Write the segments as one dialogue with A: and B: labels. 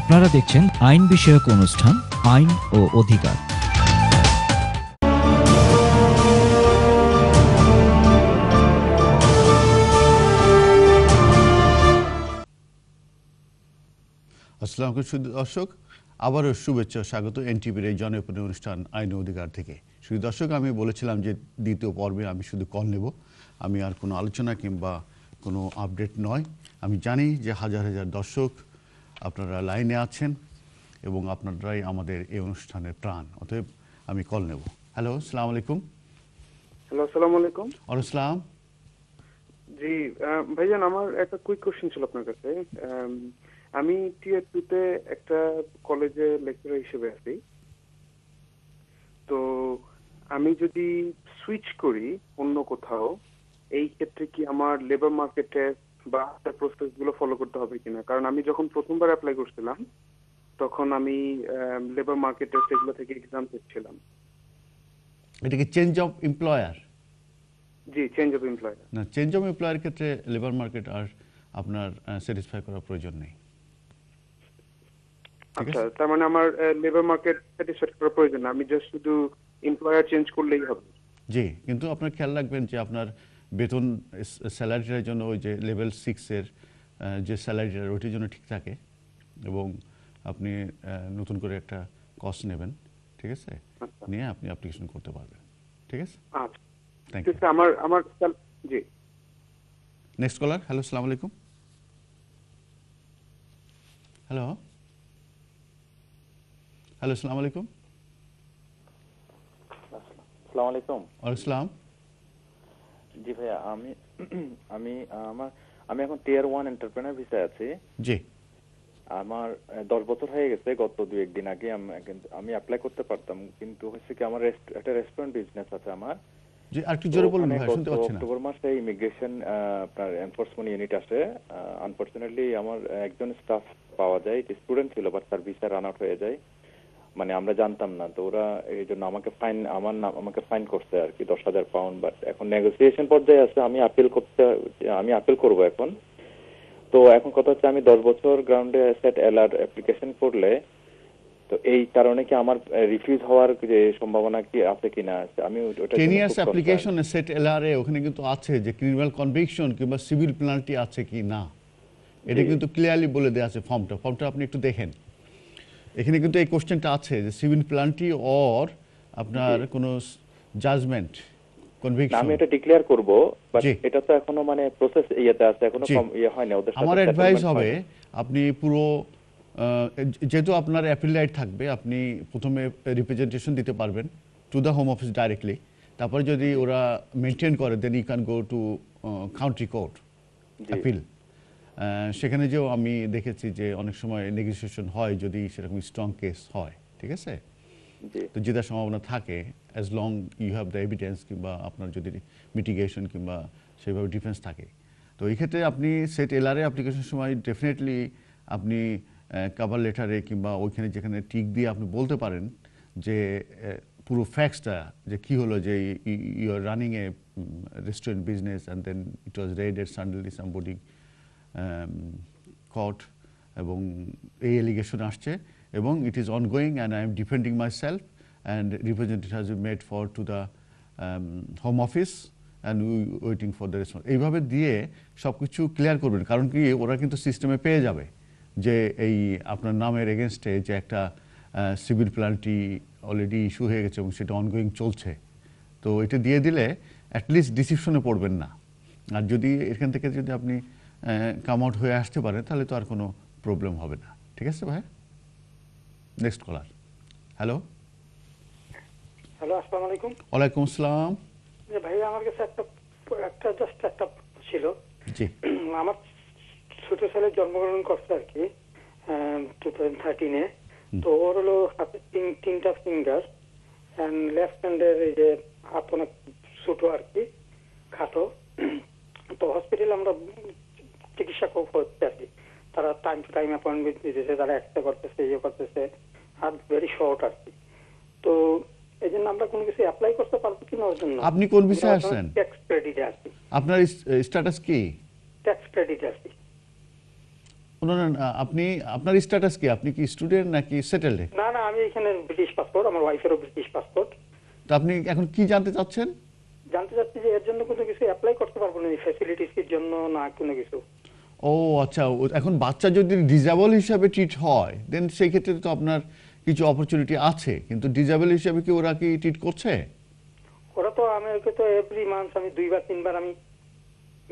A: আপনারা দেখছেন আইন বিষয়ক অনুষ্ঠান, আইন ও অধিকার।
B: আসসালামু দর্শক, আবারও শুভেচ্ছা স্বাগত এনটিভির এই জনপ্রিয় অনুষ্ঠান আইন অধিকার থেকে। শুধু দর্শক, আমি বলেছিলাম যে দ্বিতীয় পর্বে আমি শুধু কল নেব। আমি আর কোনো আলোচনা কিংবা কোনো আপডেট নয়। আমি জানি যে হাজার হাজার দর্শক আপনারা লাইনে আছেন এবং আপনারাই আমাদের এই অনুষ্ঠানের প্রাণ। অতএব আমি কল নেব। হ্যালো সালাম আলাইকুম।
C: হ্যালো আসসালামু আলাইকুম।
B: আলাইকুম
C: জি ভাইজান আমার একটা কুইক কোশ্চেন ছিল আপনার কাছে। আমি টিয়ার টুতে একটা কলেজে লেকচারার হিসেবে আছি। তো আমি যদি সুইচ করি অন্য কোথাও এই ক্ষেত্রে কি আমার লেবার মার্কেটে বা গুলো ফলো করতে হবে কিনা। কারণ আমি যখন প্রথমবার অ্যাপ্লাই করছিলাম তখন আমি লেবার মার্কেটে সেগুলো থেকে এক্সাম ছিলাম
B: এটা কি চেঞ্জ অফ এমপ্লয়ার
C: জি চেঞ্জ অফ এমপ্লয়ার
B: না চেঞ্জ অফ এমপ্লয়ার ক্ষেত্রে লেবার মার্কেট আর আপনার স্যাটিসফাই করার প্রয়োজন নেই।
C: আচ্ছা তার মানে আমার লেবার মার্কেট স্যাটিসফাইড করার প্রয়োজন না আমি জাস্ট শুধু এমপ্লয়ার চেঞ্জ করলেই হবে।
B: জি কিন্তু আপনার খেয়াল রাখবেন যে আপনার বেতন স্যালারিটার জন্য ওই যে লেভেল সিক্সের যে স্যালারিটা ওইটির জন্য ঠিক থাকে এবং আপনি নতুন করে একটা কস্ট নেবেন ঠিক আছে?
C: আচ্ছা।
B: নিয়ে আপনি অ্যাপ্লিকেশন করতে পারবেন ঠিক আছে?
C: আচ্ছা।
B: থ্যাংক ইউ
C: আমার আমার জি।
B: নেক্সট কলার হ্যালো সালাম আলাইকুম। হ্যালো হ্যালো সালাম আলাইকুম।
D: আসসালামু আলাইকুম।
B: ওয়ালাইকুম
D: জি ভাইয়া আমি আমি আমার আমি এখন টিয়ার ওয়ান এন্টারপ্রেনার ভিসায় আছি।
B: জি।
D: আমার দশ বছর হয়ে গেছে গত দু একদিন আগে আমি অ্যাপ্লাই করতে পারতাম কিন্তু হচ্ছে কি আমার একটা রেস্টুরেন্ট বিজনেস আছে আমার।
B: জি একটু জোরে বলুন ভাই শুনতে পাচ্ছি না।
D: অক্টোবর মাসে ইমিগ্রেশন আপনার এনফোর্সমেন্ট ইউনিট আসে। আনফরচুনেটলি আমার একজন স্টাফ পাওয়া যায় স্টুডেন্ট ছিল বাট তার ভিসা রান আউট হয়ে যায়। মানে আমরা জানতাম না তো ওরা এই জন্য আমাকে ফাইন আমার নাম আমাকে ফাইন করছে আর কি দশ হাজার পাউন্ড বাট এখন নেগোসিয়েশন পর্যায়ে আছে আমি আপিল করতে আমি আপিল করব এখন। তো এখন কথা হচ্ছে আমি দশ বছর গ্রাউন্ডে সেট এলআর অ্যাপ্লিকেশন করলে তো এই কারণে কি আমার রিফিউজ হওয়ার যে সম্ভাবনা কি আছে কিনা? আমি ওটা
B: ten years application set LRA ওখানে কিন্তু আছে যে ক্রিমিনাল কনভিকশন কিংবা সিভিল পেনাল্টি আছে কি না এটা কিন্তু ক্লিয়ারলি বলে দেওয়া আছে ফর্মটা ফর্মটা আপনি একটু দেখেন। এখানে কিন্তু এই কোশ্চেনটা আছে যে সিভিল পেনাল্টি অর আপনার কোনো জাজমেন্ট কনভিকশন
D: আমি এটা ডিক্লেয়ার করব বাট এটা তো এখনও মানে প্রসেস ইয়েতে আছে এখনও ইয়ে হয় না ওদের সাথে
B: আমার অ্যাডভাইস হবে আপনি পুরো যেহেতু আপনার অ্যাপিলাইট থাকবে আপনি প্রথমে রিপ্রেজেন্টেশন দিতে পারবেন to the home office directly তারপরে যদি ওরা মেনটেন করে then you can go to country court. Appeal সেখানে যেও আমি দেখেছি যে অনেক সময় নেগোসিয়েশন হয় যদি সেরকম স্ট্রং কেস হয় ঠিক আছে? তো জেতার সম্ভাবনা থাকে as long you have the evidence কিংবা আপনার যদি মিটিগেশন কিংবা সেভাবে ডিফেন্স থাকে। তো এই ক্ষেত্রে আপনি সেট এলআরএ অ্যাপ্লিকেশনের সময় ডেফিনেটলি আপনি কাভার লেটারে কিংবা ওইখানে যেখানে টিক দিয়ে আপনি বলতে পারেন যে পুরো ফ্যাক্সটা যে কি হলো যে you are running a restaurant business and then it was raid raided suddenly somebody caught এবং এই এলিগেশন আসছে এবং it is ongoing and I am defending myself and representative has made for to the home office and we waiting for the response এইভাবে দিয়ে সব কিছু clear করবেন। কারণ কি, ওরা কিন্তু সিস্টেমে পেয়ে যাবে যে এই আপনার নামের এগেনস্টে যে একটা সিভিল প্ল্যানটি অলরেডি ইস্যু হয়ে গেছে এবং সেটা অনগোয়িং চলছে। তো এটা দিয়ে দিলে অ্যাটলিস্ট ডিসিশনে পড়বেন না। আর যদি এখান থেকে যদি আপনি কাম আউট হয়ে আসতে পারে তাহলে তো আর কোনো প্রবলেম হবে না। ঠিক আছে ভাই? নেক্সট কলার হ্যালো
E: হ্যালো আসসালামু আলাইকুম।
B: ওয়ালাইকুম আসসালাম।
E: যে ভাইয়া আমার কাছে একটা একটা জাস্ট একটা ছিল।
B: জি।
E: আমার ছোট ছেলে জন্মগ্রহণ করছে আর কি টু থাউজেন্ড থার্টিনে তো ওর হলো হাতে তিন- তিনটা ফিঙ্গার অ্যান্ড লেফট হ্যান্ডের এই যে হাত অনেক ছোট আর কি খাটো। তো হসপিটালে আমরা চিকিৎসা করতে আর কি। তারা টাইম টু টাইম অ্যাপয়েন্টমেন্ট দিতেছে তারা এক্সরে করতেছে ইয়ে করতেছে হাত ভেরি শর্ট আর কি। তো এই জন্য আমরা কোনো কিছু অ্যাপ্লাই করতে পারব কিনা ওর জন্য।
B: আপনি কোন বিষয়ে আসছেন?
E: ট্যাক্স ক্রেডিট
B: আপনার স্ট্যাটাস কি?
E: ট্যাক্স ক্রেডিট
B: আপনি আপনার স্ট্যাটাস কি? আপনি কি স্টুডেন্ট নাকি সেটেলড
E: না না আমি এখানে ব্রিটিশ পাসপোর্ট আমার ওয়াইফেরও ব্রিটিশ পাসপোর্ট
B: তো আপনি এখন কি জানতে চাচ্ছেন?
E: জানতে চাচ্ছি যে এর জন্য কোনো কিছু অ্যাপ্লাই করতে পারব না ফ্যাসিলিটিস এর জন্য না কোনো কিছু।
B: ও আচ্ছা এখন বাচ্চা যদি ডিজেবল হিসাবে ট্রিট হয় দেন সেই ক্ষেত্রে তো আপনার কিছু অপরচুনিটি আছে কিন্তু ডিজেবল হিসাবে কি ওরা কি ট্রিট করছে?
E: ওরা তো আমি ওকে তো এভরি মান্থ আমি দুইবার তিনবার আমি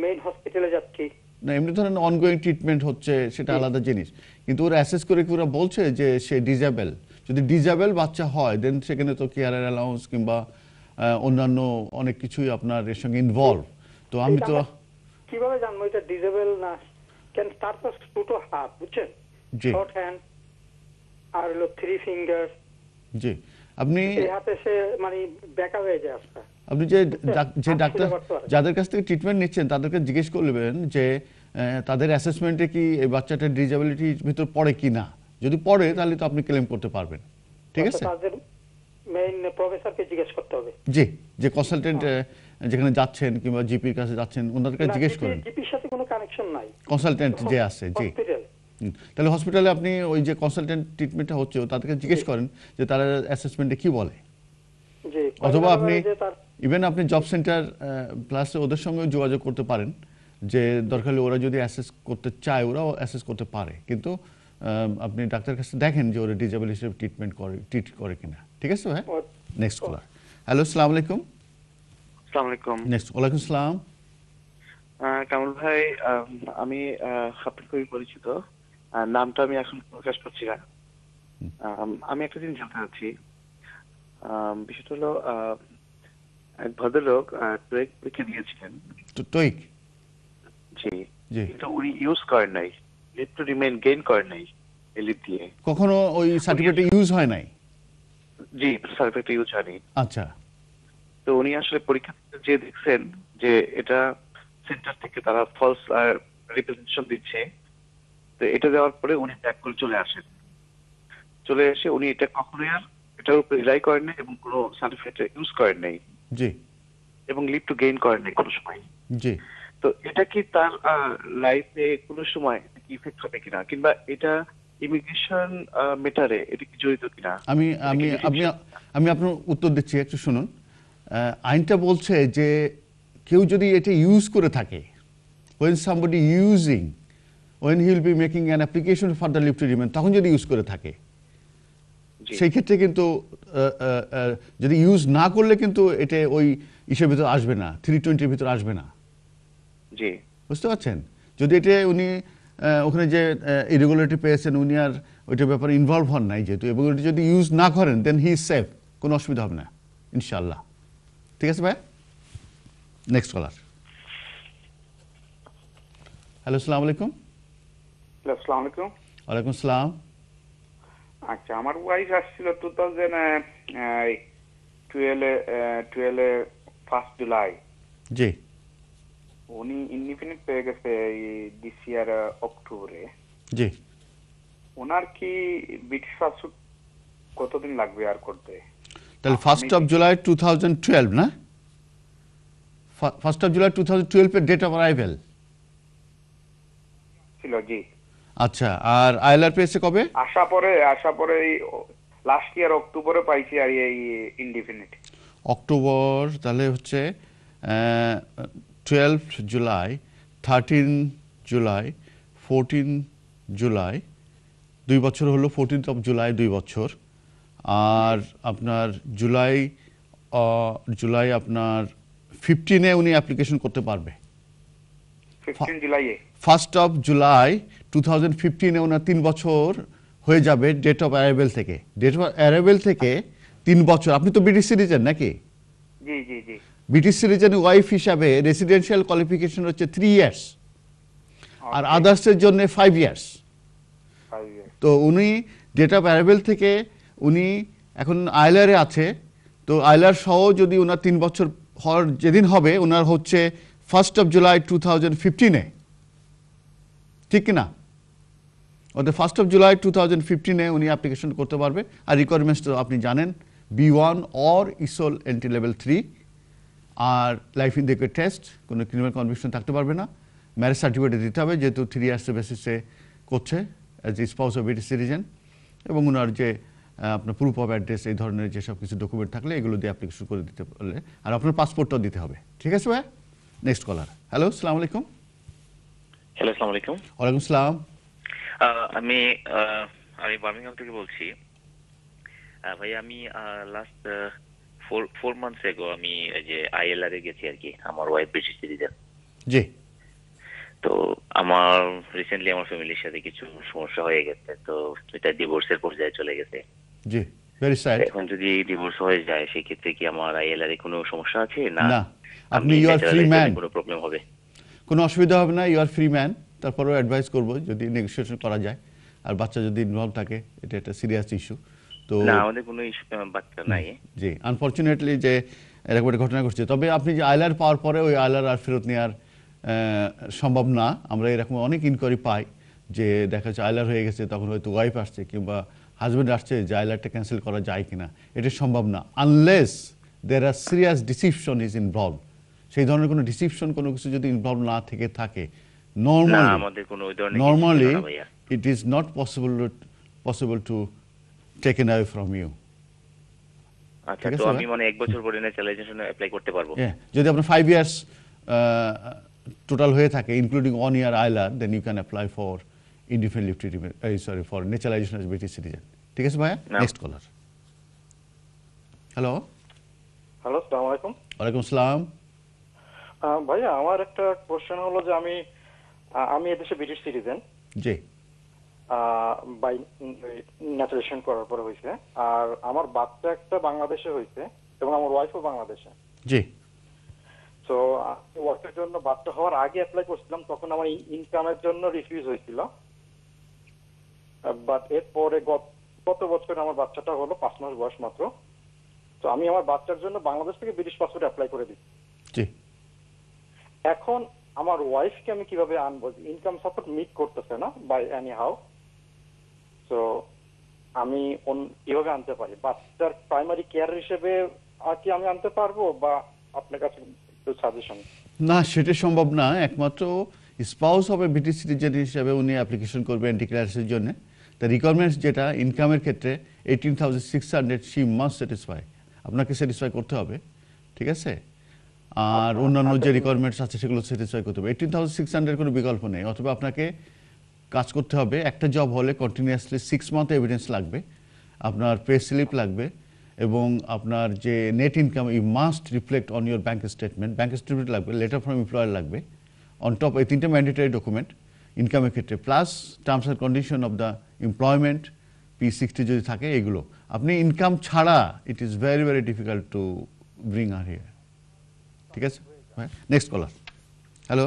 E: মেইন হসপিটালে যাচ্ছি।
B: না এমনি ধরেন অনগোয়িং ট্রিটমেন্ট হচ্ছে সেটা আলাদা জিনিস। কিন্তু ওরা অ্যাসেস করে কি ওরা বলছে যে সে ডিজেবল যদি ডিজেবল বাচ্চা হয় দেন সেখানে তো কেয়ারের অ্যালাউন্স কিংবা অন্যান্য অনেক কিছুই আপনার এর সঙ্গে ইনভলভ তো আমি তো
E: কীভাবে জানব এটা ডিজেবল না ক্যান স্টার্ট ফার্স্ট দুটো হাত বুঝছেন?
B: জি।
E: শর্ট হ্যান্ড আর হলো থ্রি ফিঙ্গার
B: জি। আপনি
E: হাতে সে মানে হয়ে যায়
B: আপনি যে যে ডাক্তার। যাদের কাছ থেকে ট্রিটমেন্ট নিচ্ছেন তাদেরকে জিজ্ঞেস করবেন যে তাদের অ্যাসেসমেন্টে কি এই বাচ্চাটার ডিজেবিলিটির ভিতর পড়ে কি না যদি পড়ে তাহলে তো আপনি ক্লেম করতে পারবেন। ঠিক আছে?
E: মেইন প্রফেসরকে জিজ্ঞেস করতে হবে।
B: জি যে কনসালটেন্ট যেখানে যাচ্ছেন কিংবা জিপির কাছে যাচ্ছেন ওনাদেরকে জিজ্ঞেস করেন।
E: জিপির সাথে কোনো কানেকশন নাই।
B: কনসালটেন্ট যে আছে জি। তাহলে হসপিটালে আপনি ওই যে কনসালটেন্ট ট্রিটমেন্টটা হচ্ছে তাদেরকে জিজ্ঞেস করেন যে তারা অ্যাসেসমেন্টে কি বলে। অথবা আপনি ইভেন আপনি জব সেন্টার প্লাস ওদের সঙ্গে যোগাযোগ করতে পারেন যে দরকার হলে ওরা যদি অ্যাসেস করতে চায় ওরাও অ্যাসেস করতে পারে। কিন্তু আপনি ডাক্তার কাছে দেখেন যে ওরা ডিজেবল হিসেবে ট্রিটমেন্ট করে ট্রিট করে কিনা। ঠিক আছে ভাই? নেক্সট কলার হ্যালো আসসালামু আলাইকুম।
F: আসসালামু আলাইকুম।
B: নেক্সট ওয়ালাইকুম আসসালাম।
F: আহ, কামরুল ভাই আমি আপনার খুবই পরিচিত। নামটা আমি এখন প্রকাশ করছি না। আমি একটা জিনিস জানতে চাচ্ছি। বিষয়টা হলো আহ, এক ভদ্রলোক টুয়েক পরীক্ষা দিয়েছিলেন।
B: তো টইক
F: জি।
B: জি।
F: কিন্তু উনি ইউজ করেন নাই। লিভ টু রিমেইন গেইন করেন নাই। এই লিভ দিয়ে।
B: কখনো ওই সার্টিফিকেট ইউজ হয় নাই?
F: জি সার্টিফিকেট ইউজ হয়নি।
B: আচ্ছা।
F: তো উনি আসলে পরীক্ষা যে দেখছেন যে এটা সেন্টার থেকে তারা ফলস রিপ্রেজেন্টেশন দিচ্ছে তো এটা দেওয়ার পরে উনি ব্যাক করে চলে আসেন। চলে এসে উনি এটা কখনোই আর এটার উপর রিলাই করেন নাই এবং কোনো সার্টিফিকেট ইউজ করেন নাই।
B: জি।
F: এবং লিভ টু গেইন করেন নাই কোনো সময়।
B: জি।
F: তো এটা কি তার লাইফে কোনো সময় ইফেক্ট হবে কিনা? কিংবা এটা ইমিগ্রেশন মেটারে এটা কি জড়িত কিনা?
B: আমি আমি আপনি আমি আপনার উত্তর দিচ্ছি একটু শুনুন। আইনটা বলছে যে কেউ যদি এটা ইউজ করে থাকে when somebody using when he will be making an application for the leave to remain তখন যদি ইউজ করে থাকে সেই ক্ষেত্রে কিন্তু যদি ইউজ না করলে কিন্তু এটা ওই ইসের ভিতর আসবে না থ্রি টোয়েন্টির ভিতর আসবে না।
F: জি।
B: বুঝতে পারছেন? যদি এটা উনি ওখানে যে ইরেগুলারিটি পেয়েছেন উনি আর ওইটার ব্যাপারে ইনভলভ হন নাই যেহেতু। এবং ওটা যদি ইউজ না করেন দেন হি ইজ সেফ কোনো অসুবিধা হবে না ইনশাল্লাহ ঠিক আছে ভাই? নেক্সট কলার হ্যালো আসসালামু আলাইকুম।
G: আসসালামু আলাইকুম।
B: ওয়ালাইকুম আসসালাম।
G: আচ্ছা আমার ওয়াইফ আসছিল টু থাউজেন্ড টুয়েলভে টুয়েলভে ফার্স্ট জুলাই
B: জি।
G: উনি ইন্ডিপেন্ডেন্ট পেয়ে গেছে এই দিস ইয়ার অক্টোবরে
B: জি।
G: ওনার কি ব্রিটিশ পাসপোর্ট কতদিন লাগবে আর করতে?
B: তাহলে first of July two thousand twelve না? First of July two thousand টুয়েলভের ডেট অফ অ্যারাইভেল
G: ছিল জি।
B: আচ্ছা আর আইএলআর পেয়েছে কবে?
G: আসা পরে আসা পরে লাস্ট ইয়ার অক্টোবরে পাইছি আর এই ইন্ডিপেন্ডেন্ট
B: অক্টোবর তাহলে হচ্ছে twelve July thirteen July fourteen July দুই বছর হলো ফোরটিন্থ অফ জুলাই দুই বছর। আর আপনার জুলাই জুলাই আপনার ফিফটিনে উনি অ্যাপ্লিকেশন করতে পারবে। First of July two thousand ফিফটিনে ওনার তিন বছর হয়ে যাবে ডেট অফ অ্যারাইভেল থেকে। ডেট অফ অ্যারাইভেল থেকে তিন বছর। আপনি তো ব্রিটিশ সিটিজেন নাকি?
G: জি জি জি।
B: ব্রিটিশ সিটিজেন ওয়াইফ হিসাবে রেসিডেন্সিয়াল কোয়ালিফিকেশন হচ্ছে থ্রি ইয়ার্স আর আদার্সের জন্য ফাইভ ইয়ার্স তো উনি ডেট অফ অ্যারাইভেল থেকে উনি এখন আইলারে আছে। তো আইলার সহ যদি ওনার তিন বছর হওয়ার যেদিন হবে ওনার হচ্ছে first of July two thousand ফিফটিনে ঠিক কিনা? ওদের first of July two thousand ফিফটিনে উনি অ্যাপ্লিকেশন করতে পারবে। আর রিকোয়ারমেন্টস তো আপনি জানেন B one or ESOL entry level three R life in test কোনো ক্রিমিনাল কনভিকশন থাকতে পারবে না। ম্যারেজ সার্টিফিকেট দিতে হবে যেহেতু থ্রি ইয়ার্সের বেসিসে করছে as a spouse of British citizen এবং ওনার যে আপনার প্রুফ অফ অ্যাড্রেস এই ধরনের যেসব কিছু ডকুমেন্ট থাকলে এগুলো দিয়ে অ্যাপ্লিকেশন করে দিতে পারলে। আর আপনার পাসপোর্টটাও দিতে হবে। ঠিক আছে ভাই? নেক্সট কলার হ্যালো সালাম আলাইকুম।
H: হ্যালো আসসালামু আলাইকুম।
B: ওয়ালাইকুম সালাম।
H: আমি আমি বার্মিংহাম থেকে বলছি। ভাই আমি লাস্ট ফোর ফোর মান্থস এগো আমি যে আইএলআর এ গেছি আর কি আমার ওয়াইফ ব্রিটিশ সিটিজেন
B: জি।
H: তো আমার রিসেন্টলি আমার ফ্যামিলির সাথে কিছু সমস্যা হয়ে গেছে তো এটা ডিভোর্সের পর্যায়ে চলে গেছে।
B: জি ভেরি স্যাড
H: এখন যদি ডিভোর্স হয়ে যায় সেক্ষেত্রে কি আমার আইএলআর এ কোনো সমস্যা আছে? না।
B: না, আপনি
H: naturalized
B: free
H: হলে
B: man.
H: কোনো প্রবলেম হবে।
B: কোনো অসুবিধা হবে না ইউ আর ফ্রি ম্যান তারপরেও অ্যাডভাইস করব যদি নেগোসিয়েশন করা যায় আর বাচ্চা যদি ইনভলভ থাকে এটা একটা সিরিয়াস ইস্যু তো
H: না আমাদের কোনো বাচ্চা নাই।
B: জি। আনফর্চুনেটলি যে এরকম একটা ঘটনা ঘটছে তবে আপনি যে আইলার পাওয়ার পরে ওই আইলার আর ফেরত নেওয়ার সম্ভব না। আমরা এরকম অনেক ইনকোয়ারি পাই যে দেখা যাচ্ছে আইলার হয়ে গেছে তখন হয়তো ওয়াইফ আসছে কিংবা হাজব্যান্ড আসছে যে আইলারটা ক্যান্সেল করা যায় কিনা। এটা সম্ভব না unless there are serious deception is involve সেই ধরনের কোনো ডিসিপশন কোনো কিছু যদি ইনভলভ না থেকে থাকে
H: না
B: normally
H: it is not possible possible ছিল
B: taken away from you.
H: আচ্ছা তো আমি? মানে এক বছর পরে ন্যাচারালাইজেশন অ্যাপ্লাই করতে পারব।
B: যদি আপনার ফাইভ ইয়ার্স টোটাল হয়ে থাকে including one year ILR then you can apply for indefinite treatment sorry for naturalisation as British citizen ঠিক আছে ভাইয়া। নেক্সট কলার হ্যালো
I: হ্যালো সালাম আলাইকুম।
B: ওয়ালাইকুম আসসালাম।
I: ভাইয়া আমার একটা কোশ্চেন হলো যে আমি আমি এদেশে ব্রিটিশ সিটিজেন
B: জি।
I: বাই ন্যাচারেশন করার পরে হয়েছে আর আমার বাচ্চা একটা বাংলাদেশে হয়েছে এবং আমার ওয়াইফও বাংলাদেশে।
B: জি।
I: তো ওয়ার্কের জন্য বাচ্চা হওয়ার আগে অ্যাপ্লাই করছিলাম তখন আমার ইনকামের জন্য রিফিউজ হয়েছিল বাট এরপরে গত- বছর আমার বাচ্চাটা হলো পাঁচ মাস বয়স মাত্র। তো আমি আমার বাচ্চার জন্য বাংলাদেশ থেকে ব্রিটিশ পাসপোর্ট অ্যাপ্লাই করে দিচ্ছি
B: জি।
I: এখন আমার ওয়াইফকে আমি কীভাবে আনব? ইনকাম সাপোর্ট মিট করতেছে না বাই এনি হাউ তো আমি কীভাবে আনতে পারি। বাচ্চার প্রাইমারি কেয়ার হিসেবে আর কি আমি আনতে পারব বা আপনার কাছে একটু সাজেশন
B: না সেটা সম্ভব না। একমাত্র স্পাউস হবে ব্রিটিশ সিটিজেন হিসেবে উনি অ্যাপ্লিকেশন করবেন ডিক্লারেশনের জন্য। তা রিকোয়ারমেন্টস যেটা ইনকামের ক্ষেত্রে eighteen thousand six hundred she must satisfy আপনাকে স্যাটিসফাই করতে হবে ঠিক আছে? আর অন্যান্য যে রিকোয়ারমেন্টস আছে সেগুলো স্যাটিসফাই করতে হবে। এইটিন থাউজেন্ড সিক্স হান্ড্রেড কোনো বিকল্প নেই। অথবা আপনাকে কাজ করতে হবে। একটা জব হলে কন্টিনিউয়াসলি সিক্স মান্থ এভিডেন্স লাগবে, আপনার পে স্লিপ লাগবে এবং আপনার যে net income you must reflect on your bank statement bank statement লাগবে লেটার ফ্রম এমপ্লয়ার লাগবে। অন টপ এই তিনটে ম্যান্ডেটারি ডকুমেন্ট ইনকামের ক্ষেত্রে। Plus terms and condition of the employment P sixty যদি থাকে, এগুলো। আপনি ইনকাম ছাড়া it is very very difficult to bring her here ঠিক আছে? নেক্সট কলার হ্যালো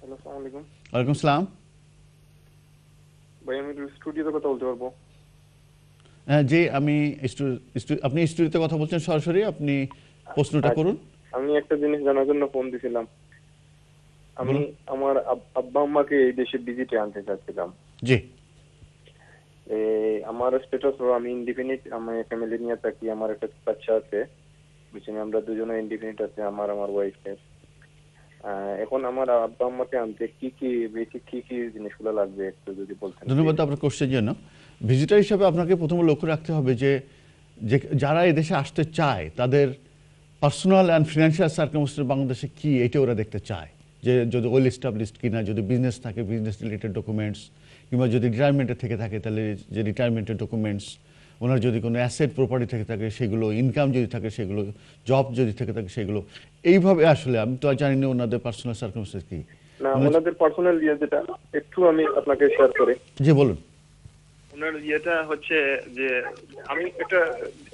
C: হ্যালো
B: ওয়ালাইকুম সালাম।
C: ভাই আমি স্টুডিওতে কথা বলতে পারব?
B: হ্যাঁ জি আমি আপনি স্টুডিওতে কথা বলছেন সরাসরি আপনি প্রশ্নটা করুন।
C: আমি একটা জিনিস জানার জন্য ফোন দিছিলাম। আমি আমার আব- আব্বা আম্মাকে এই দেশে ভিজিটে আনতে চাচ্ছিলাম।
B: জি।
C: এ, আমার স্ট্যাটাস হলো আমি ইন্ডিপেন্ডেন্ট আমি ফ্যামিলি নিয়ে থাকি আমার একটা বাচ্চা আছে বুঝছেন আমরা দুজনে ইন্ডিপেন্ডেন্ট আছে আমার আমার ওয়াইফের এখন আমার আব্বা আম্মাকে আনতে কি কি বেশি কি কি জিনিসগুলো লাগবে একটু যদি বলতেন।
B: ধন্যবাদ আপনার কোশ্চের জন্য। ভিজিটার হিসাবে আপনাকে প্রথমে লক্ষ্য রাখতে হবে যে যারা এদেশে আসতে চায়, তাদের পার্সোনাল অ্যান্ড ফিনান্সিয়াল সার্কামস্টেন্স বাংলাদেশে কি এটা ওরা দেখতে চায়। যে যদি ওয়েল এস্টাবলিশড কিনা, যদি বিজনেস থাকে বিজনেস রিলেটেড ডকুমেন্টস কিংবা যদি রিটায়ারমেন্টে থেকে থাকে, তাহলে যে রিটায়ারমেন্টের ডকুমেন্টস ওনার যদি কোনো অ্যাসেট প্রপার্টি থেকে থাকে সেগুলো ইনকাম যদি থাকে সেগুলো জব যদি থেকে থাকে সেগুলো এইভাবে আসলে আমি তো আর জানি না ওনাদের পার্সোনাল সার্কামস্টেন্স কি।
C: না ওনাদের পার্সোনাল ইয়ে যেটা একটু আমি আপনাকে শেয়ার করি।
B: জি বলুন।
C: ওনার ইয়েটা হচ্ছে যে আমি একটা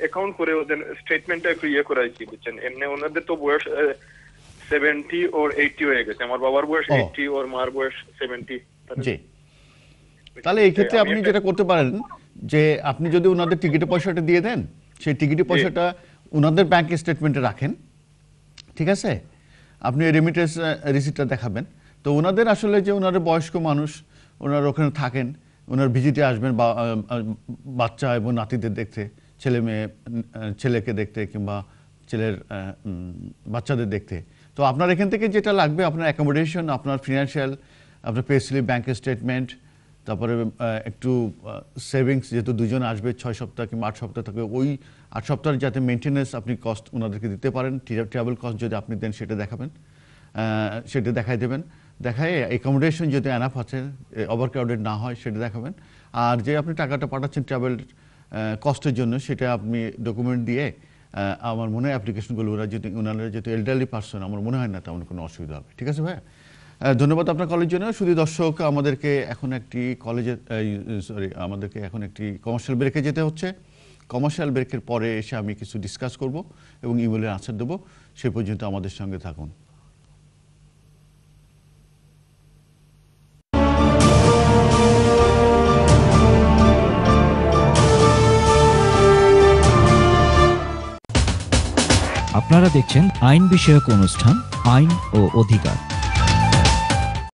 C: অ্যাকাউন্ট করে ওদের স্টেটমেন্টটা একটু ইয়ে করাইছি বুঝছেন? এমনি ওনাদের তো বয়স সেভেন্টি ওর এইটি হয়ে গেছে। আমার বাবার বয়স। এইটি ওর মার বয়স সেভেন্টি
B: জি। তাহলে এই ক্ষেত্রে আপনি যেটা করতে পারেন যে আপনি যদি ওনাদের টিকিটের পয়সাটা দিয়ে দেন সেই টিকিটের পয়সাটা ওনাদের ব্যাংক স্টেটমেন্টে রাখেন ঠিক আছে? আপনি রেমিটেন্স রিসিপ্টটা দেখাবেন। তো ওনাদের আসলে যে ওনারা বয়স্ক মানুষ ওনারা ওখানে থাকেন ওনার ভিজিটে আসবেন বাচ্চা এবং নাতিদের দেখতে ছেলে মেয়ে ছেলেকে দেখতে কিংবা ছেলের বাচ্চাদের দেখতে। তো আপনার এখান থেকে যেটা লাগবে আপনার অ্যাকোমোডেশন আপনার ফিনান্সিয়াল আপনার পে স্লিপ ব্যাংকের স্টেটমেন্ট তারপরে একটু সেভিংস যেহেতু দুজন আসবে ছয় সপ্তাহ কিংবা আট সপ্তাহ থাকবে ওই আট সপ্তাহের যাতে মেনটেন্যান্স আপনি কস্ট ওনাদেরকে দিতে পারেন ট্রাভেল কস্ট যদি আপনি দেন সেটা দেখাবেন সেটা দেখাই দেবেন, দেখায় অ্যাকোমোডেশন যদি অ্যানাফ আছে ওভার ক্রাউডেড না হয় সেটা দেখাবেন, আর যে আপনি টাকাটা পাঠাচ্ছেন ট্রাভেল কস্টের জন্য সেটা আপনি ডকুমেন্ট দিয়ে আমার মনে হয় অ্যাপ্লিকেশনগুলো ওরা যদি, ওনারা যেহেতু এল্ডারলি পার্সন আমার মনে হয় না তেমন কোনো অসুবিধা হবে, ঠিক আছে ভাইয়া? ধন্যবাদ আপনার কলেজের জন্য। শুধু দর্শক, আমাদেরকে এখন একটি কলেজে সরি আমাদেরকে এখন একটি কমার্শিয়াল ব্রেকে যেতে হচ্ছে। কমার্শিয়াল ব্রেকের পরে এসে আমি কিছু ডিসকাস করব এবং ইমেলের আনসার দেবো। সে পর্যন্ত আমাদের সঙ্গে থাকুন।
A: আপনারা দেখছেন আইন বিষয়ক অনুষ্ঠান, আইন ও অধিকার।